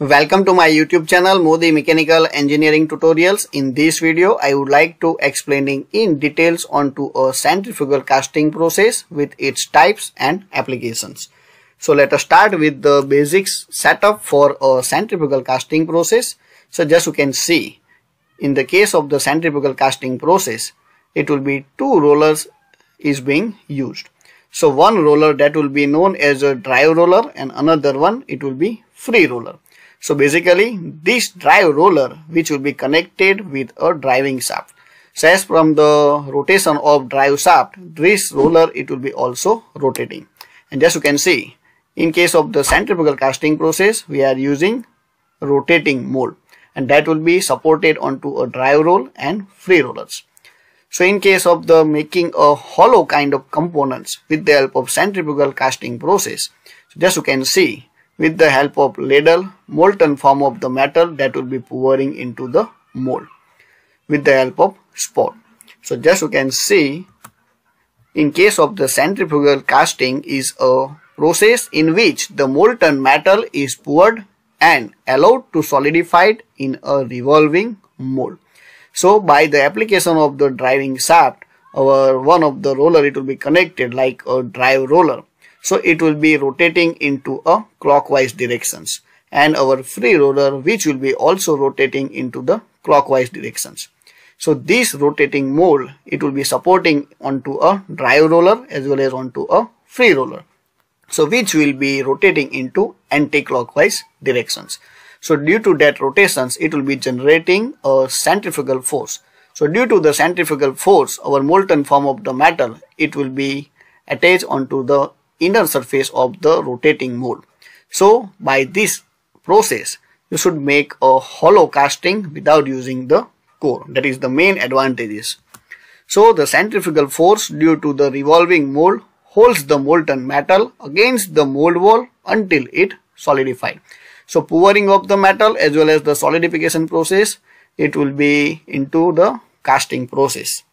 Welcome to my YouTube channel Modi Mechanical Engineering Tutorials. In this video, I would like to explaining in details onto a centrifugal casting process with its types and applications. So let us start with the basics setup for a centrifugal casting process. So just you can see, in the case of the centrifugal casting process, it will be two rollers is being used. So one roller that will be known as a drive roller and another one it will be free roller. So basically this drive roller which will be connected with a driving shaft. So as from the rotation of drive shaft, this roller it will be also rotating. And as you can see, in case of the centrifugal casting process, we are using rotating mold and that will be supported onto a drive roll and free rollers. So in case of the making a hollow kind of components with the help of centrifugal casting process, so just you can see with the help of ladle, molten form of the metal that will be pouring into the mold with the help of spout. So just you can see in case of the centrifugal casting is a process in which the molten metal is poured and allowed to solidify in a revolving mold. So by the application of the driving shaft, our one of the roller it will be connected like a drive roller so it will be rotating into a clockwise directions and our free roller which will be also rotating into the clockwise directions. So this rotating mold it will be supporting onto a drive roller as well as onto a free roller. So which will be rotating into anti-clockwise directions. So due to that rotations it will be generating a centrifugal force. So due to the centrifugal force our molten form of the metal it will be attached onto the inner surface of the rotating mold. So by this process you should make a hollow casting without using the core. That is the main advantages. So the centrifugal force due to the revolving mold holds the molten metal against the mold wall until it solidified. So pouring of the metal as well as the solidification process it will be into the casting process.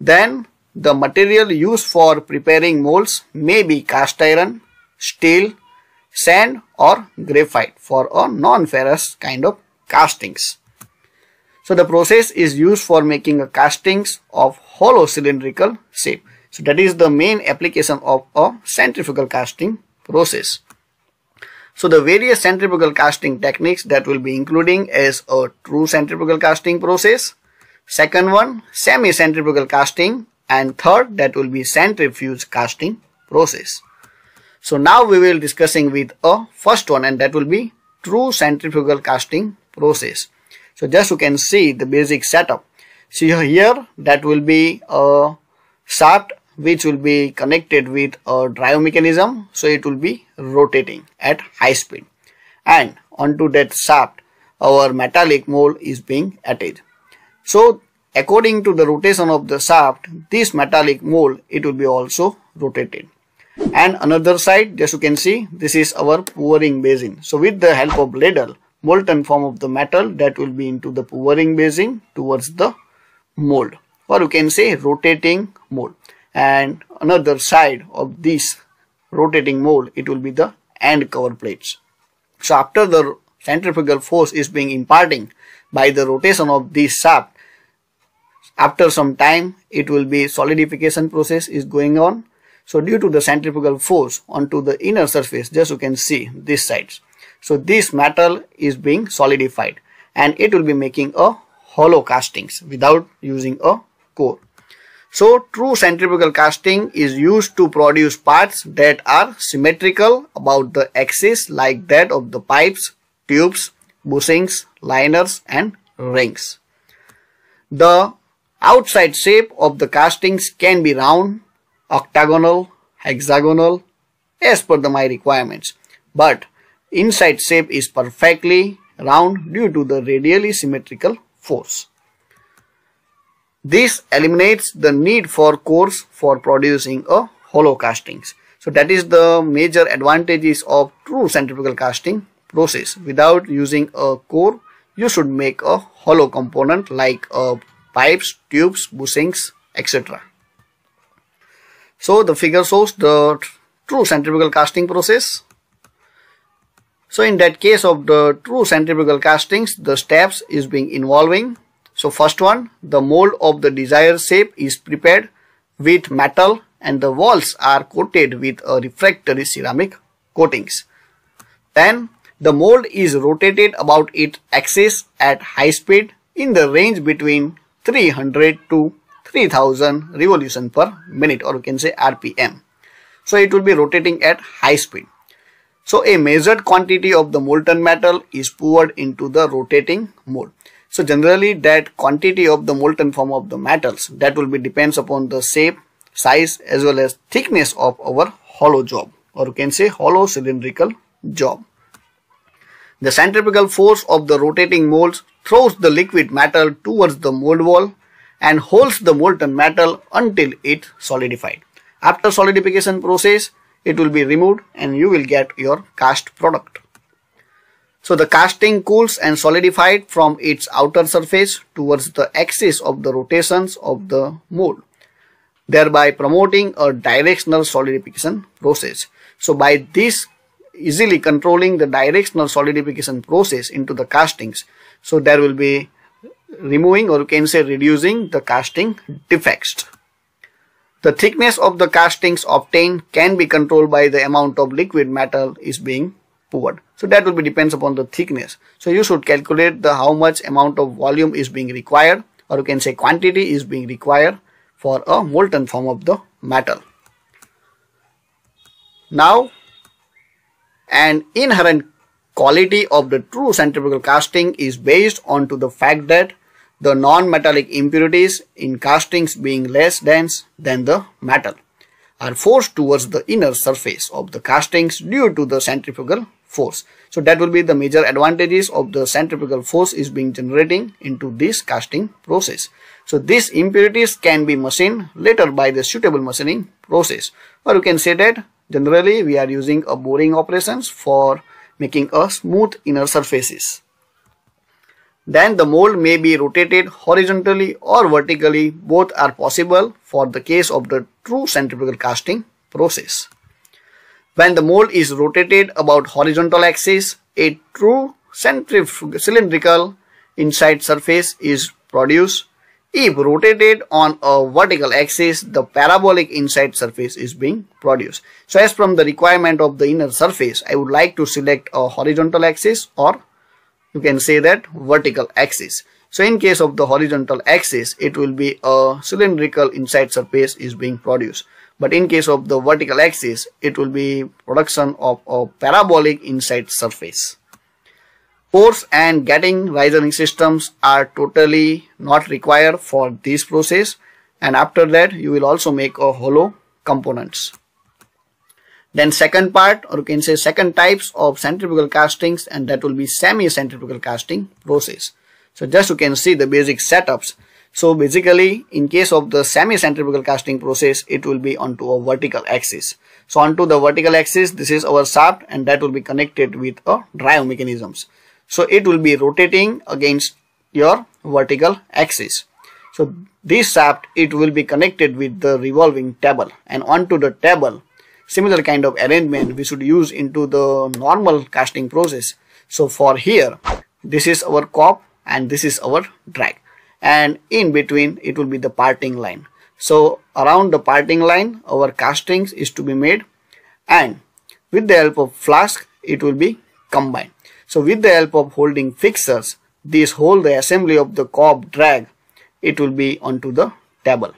Then the material used for preparing molds may be cast iron, steel, sand or graphite for a non-ferrous kind of castings. So the process is used for making a castings of hollow cylindrical shape. So that is the main application of a centrifugal casting process. So the various centrifugal casting techniques that will be including is a true centrifugal casting process. Second one, semi-centrifugal casting and third that will be centrifuge casting process. So now we will discussing with a first one and that will be true centrifugal casting process. So just you can see the basic setup. See here that will be a shaft which will be connected with a drive mechanism. So it will be rotating at high speed and onto that shaft our metallic mold is being attached. So According to the rotation of the shaft, this metallic mold, it will be also rotated. And another side, as you can see, this is our pouring basin. So with the help of ladle, molten form of the metal that will be into the pouring basin towards the mold. Or you can say rotating mold. And another side of this rotating mold, it will be the end cover plates. So after the centrifugal force is being imparting by the rotation of this shaft, after some time it will be solidification process is going on. So due to the centrifugal force onto the inner surface just you can see these sides. So this metal is being solidified and it will be making a hollow castings without using a core. So true centrifugal casting is used to produce parts that are symmetrical about the axis like that of the pipes tubes bushings liners and rings. The Outside shape of the castings can be round, octagonal, hexagonal as per the my requirements. But inside shape is perfectly round due to the radially symmetrical force. This eliminates the need for cores for producing a hollow castings. So that is the major advantages of true centrifugal casting process. Without using a core, you should make a hollow component like a pipes, tubes, bushings, etc. So the figure shows the true centrifugal casting process. So in that case of the true centrifugal castings, the steps is being involving. So first one, the mold of the desired shape is prepared with metal and the walls are coated with a refractory ceramic coatings. Then the mold is rotated about its axis at high speed in the range between 300 to 3000 revolution per minute or you can say RPM. So it will be rotating at high speed. So a measured quantity of the molten metal is poured into the rotating mold. So generally that quantity of the molten form of the metals that will be depends upon the shape, size as well as thickness of our hollow job or you can say hollow cylindrical job. The centrifugal force of the rotating molds throws the liquid metal towards the mold wall and holds the molten metal until it solidified. After solidification process, it will be removed and you will get your cast product. So the casting cools and solidified from its outer surface towards the axis of the rotations of the mold, thereby promoting a directional solidification process. So by this easily controlling the directional solidification process into the castings, so there will be removing or you can say reducing the casting defects. The thickness of the castings obtained can be controlled by the amount of liquid metal is being poured. So that will be depends upon the thickness. So you should calculate the how much amount of volume is being required or you can say quantity is being required for a molten form of the metal. Now an inherent quality of the true centrifugal casting is based on to the fact that the non-metallic impurities in castings being less dense than the metal are forced towards the inner surface of the castings due to the centrifugal force. So that will be the major advantages of the centrifugal force is being generating into this casting process. So these impurities can be machined later by the suitable machining process or you can say that generally we are using a boring operations for making a smooth inner surfaces. Then the mold may be rotated horizontally or vertically. Both are possible for the case of the true centrifugal casting process. When the mold is rotated about horizontal axis, a true cylindrical inside surface is produced. If rotated on a vertical axis, the parabolic inside surface is being produced. So as from the requirement of the inner surface, I would like to select a horizontal axis or you can say that vertical axis. So in case of the horizontal axis, it will be a cylindrical inside surface is being produced. But in case of the vertical axis, it will be production of a parabolic inside surface. Pores and gating rising systems are totally not required for this process and after that you will also make a hollow components. Then second part or you can say second types of centrifugal castings and that will be semi-centrifugal casting process. So just you can see the basic setups. So basically in case of the semi-centrifugal casting process it will be onto a vertical axis. So onto the vertical axis this is our shaft and that will be connected with a drive mechanisms. So it will be rotating against your vertical axis. So this shaft it will be connected with the revolving table and onto the table similar kind of arrangement we should use into the normal casting process. So for here, this is our cope and this is our drag and in between it will be the parting line. So around the parting line our castings is to be made and with the help of flask it will be combined. So with the help of holding fixers, this hold the assembly of the cope drag it will be onto the table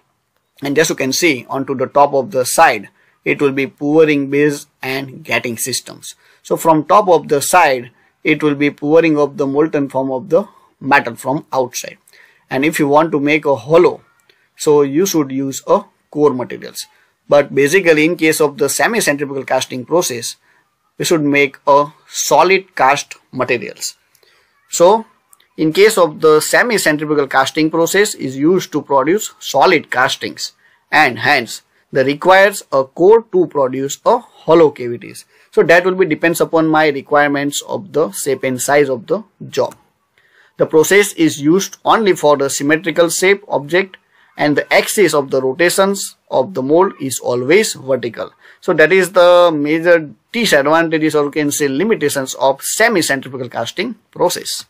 and as you can see onto the top of the side it will be pouring base and gating systems. So from top of the side, it will be pouring of the molten form of the metal from outside. And if you want to make a hollow, so you should use a core materials. But basically in case of the semi-centrifugal casting process, we should make a solid cast materials. So in case of the semi-centrifugal casting process is used to produce solid castings and hence the requires a core to produce a hollow cavities. So that will be depends upon my requirements of the shape and size of the job. The process is used only for the symmetrical shape object and the axis of the rotations of the mold is always vertical. So that is the major disadvantages or you can say limitations of semi-centrifugal casting process.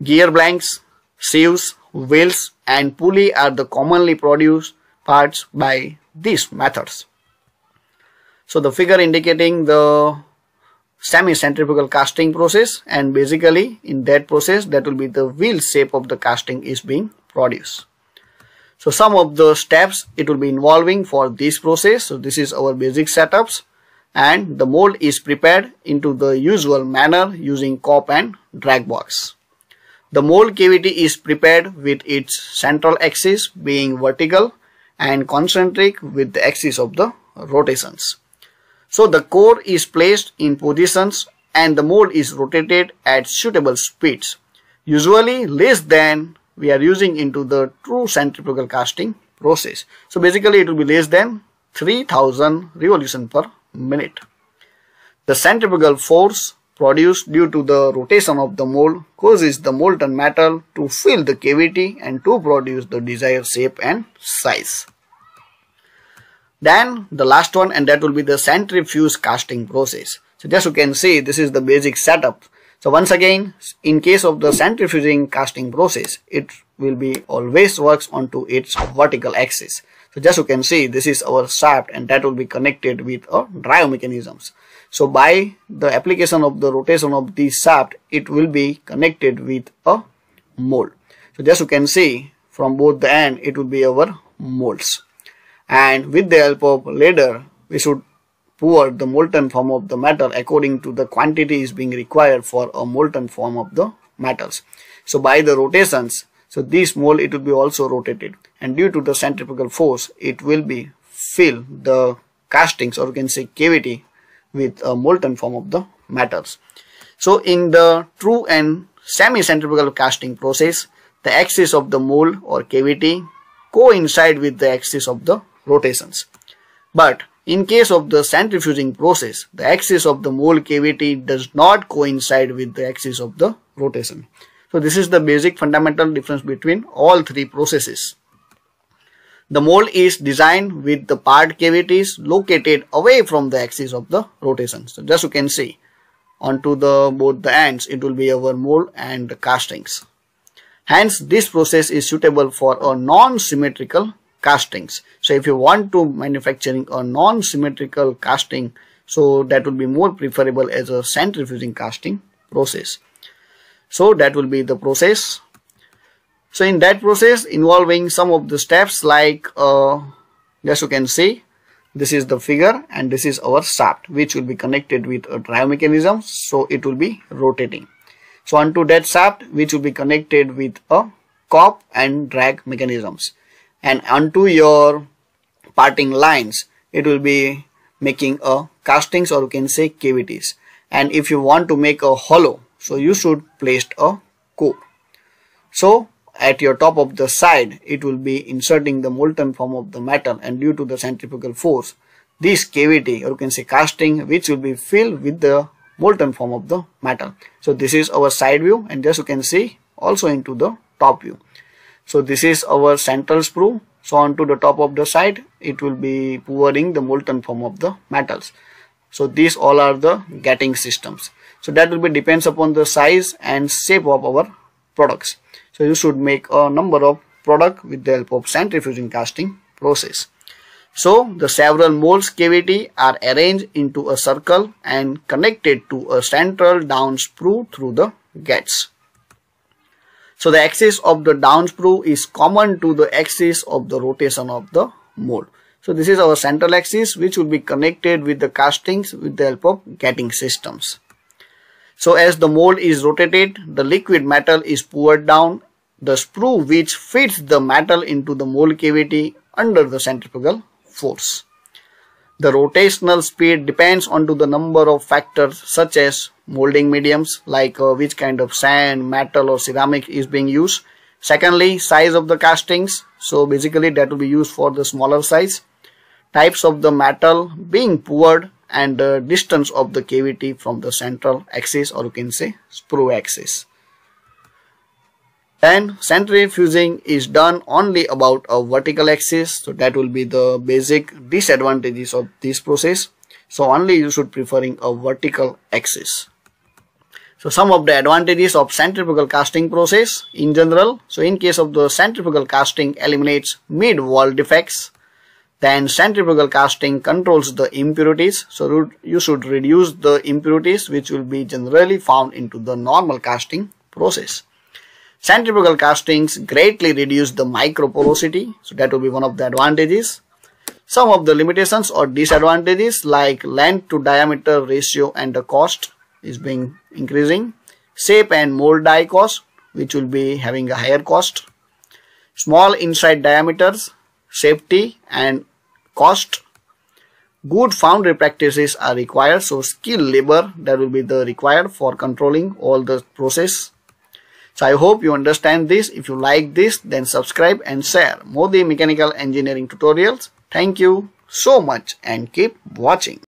Gear blanks, sieves, wheels and pulley are the commonly produced parts by these methods. So the figure indicating the semi-centrifugal casting process and basically in that process that will be the wheel shape of the casting is being produced. So some of the steps it will be involving for this process. So this is our basic setups and the mold is prepared into the usual manner using cope and drag box. The mold cavity is prepared with its central axis being vertical and concentric with the axis of the rotations. So the core is placed in positions and the mold is rotated at suitable speeds, usually less than we are using into the true centrifugal casting process. So basically it will be less than 3000 revolution per minute. The centrifugal force produced due to the rotation of the mold causes the molten metal to fill the cavity and to produce the desired shape and size. Then the last one and that will be the centrifuge casting process. So just you can see this is the basic setup. So once again in case of the centrifuging casting process it will be always works onto its vertical axis. So just you can see this is our shaft and that will be connected with a drive mechanisms. So by the application of the rotation of this shaft it will be connected with a mold. So just you can see from both the end it will be our molds and with the help of ladle we should pour the molten form of the matter according to the quantities being required for a molten form of the metals. So by the rotations, so this mold it will be also rotated and due to the centrifugal force it will be fill the castings or you can say cavity with a molten form of the metals. So in the true and semi-centrifugal casting process, the axis of the mold or cavity coincide with the axis of the rotations. But in case of the centrifuging process, the axis of the mold cavity does not coincide with the axis of the rotation. So this is the basic fundamental difference between all three processes. The mold is designed with the part cavities located away from the axis of the rotation. So just you can see onto the both the ends it will be our mold and castings. Hence this process is suitable for a non-symmetrical castings. So if you want to manufacturing a non-symmetrical casting, so that will be more preferable as a centrifuging casting process. So that will be the process. So in that process involving some of the steps like uh, as you can see this is the figure and this is our shaft which will be connected with a drive mechanism so it will be rotating. So onto that shaft which will be connected with a cope and drag mechanisms and onto your parting lines it will be making a castings or you can say cavities. And if you want to make a hollow so you should place a core so at your top of the side it will be inserting the molten form of the metal and due to the centrifugal force this cavity or you can say casting which will be filled with the molten form of the metal. So this is our side view and just you can see also into the top view so this is our central sprue. So onto the top of the side, it will be pouring the molten form of the metals. So these all are the gating systems. So that will be depends upon the size and shape of our products. So you should make a number of product with the help of centrifuging casting process. So the several molds cavity are arranged into a circle and connected to a central down sprue through the gates. So the axis of the down sprue is common to the axis of the rotation of the mold. So this is our central axis which will be connected with the castings with the help of gating systems. So as the mold is rotated, the liquid metal is poured down the sprue which fits the metal into the mold cavity under the centrifugal force. The rotational speed depends on the number of factors such as molding mediums like uh, which kind of sand, metal or ceramic is being used. Secondly, size of the castings. So basically that will be used for the smaller size. Types of the metal being poured and the distance of the cavity from the central axis or you can say sprue axis. And centrifuging is done only about a vertical axis. So that will be the basic disadvantages of this process. So only you should preferring a vertical axis. So some of the advantages of centrifugal casting process in general. So in case of the centrifugal casting eliminates mid wall defects then centrifugal casting controls the impurities. So you should reduce the impurities which will be generally found into the normal casting process Centrifugal castings greatly reduce the microporosity, so that will be one of the advantages. Some of the limitations or disadvantages like length to diameter ratio and the cost is being increasing. Shape and mold die cost which will be having a higher cost. Small inside diameters, safety and cost. Good foundry practices are required so skilled labor that will be the required for controlling all the process so I hope you understand this. If you like this, then subscribe and share Modi Mechanical Engineering tutorials. Thank you so much and keep watching.